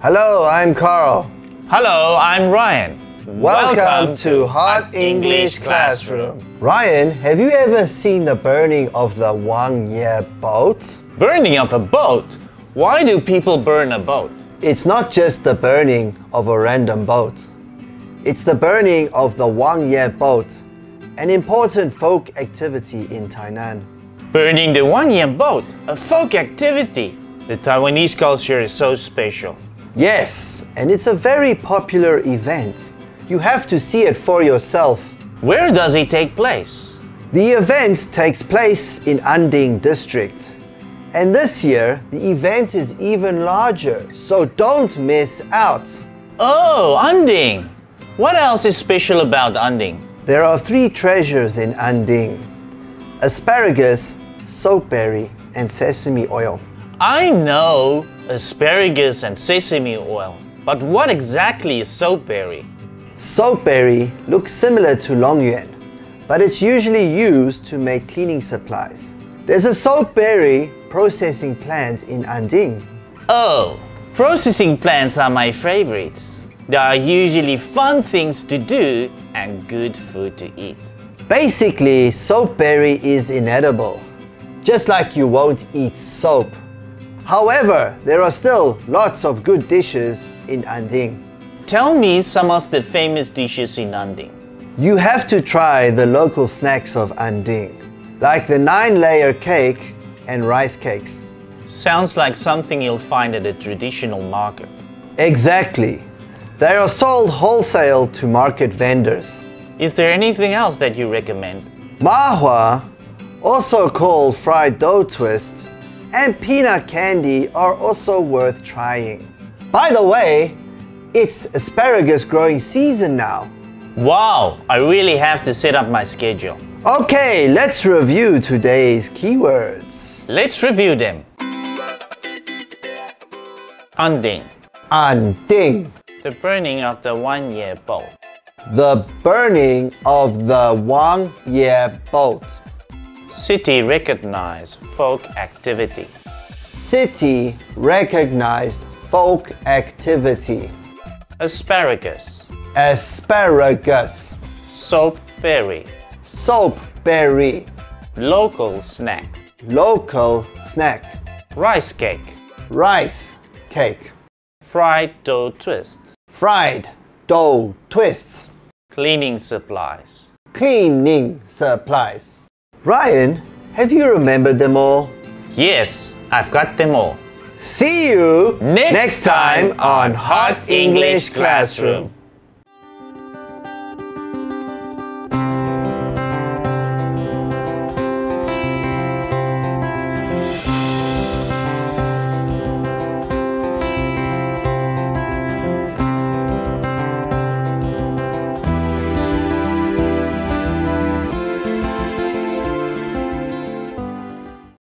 Hello, I'm Carl. Hello, I'm Ryan. Welcome, to Hot English Classroom. Ryan, have you ever seen the burning of the Wang Ye boat? Burning of a boat? Why do people burn a boat? It's not just the burning of a random boat. It's the burning of the Wang Ye boat, an important folk activity in Tainan. Burning the Wang Ye boat, a folk activity. The Taiwanese culture is so special. Yes, and it's a very popular event. You have to see it for yourself. Where does it take place? The event takes place in Anding district. And this year, the event is even larger, so don't miss out. Oh, Anding! What else is special about Anding? There are three treasures in Anding asparagus, soapberry, and sesame oil. I know asparagus and sesame oil, but what exactly is soapberry? Soapberry looks similar to longyuan, but it's usually used to make cleaning supplies. There's a soapberry processing plant in Anding. Oh, processing plants are my favorites. They are usually fun things to do and good food to eat. Basically, soapberry is inedible, just like you won't eat soap. However, there are still lots of good dishes in Anding. Tell me some of the famous dishes in Anding. You have to try the local snacks of Anding, like the nine layer cake and rice cakes. Sounds like something you'll find at a traditional market. Exactly. They are sold wholesale to market vendors. Is there anything else that you recommend? Mahua, also called fried dough twist, and peanut candy are also worth trying. By the way, it's asparagus growing season now. Wow, I really have to set up my schedule. Okay, let's review today's keywords. Let's review them. Anding, Anding, the burning of the Wang Ye boat. the burning of the Wang Ye boat. City recognized folk activity. City recognized folk activity. Asparagus, Asparagus, soapberry, soapberry, local snack, local snack, rice cake, rice cake, fried dough twists, fried dough twists, cleaning supplies. cleaning supplies. Ryan, have you remembered them all? Yes, I've got them all. See you Next time on Hot English Classroom.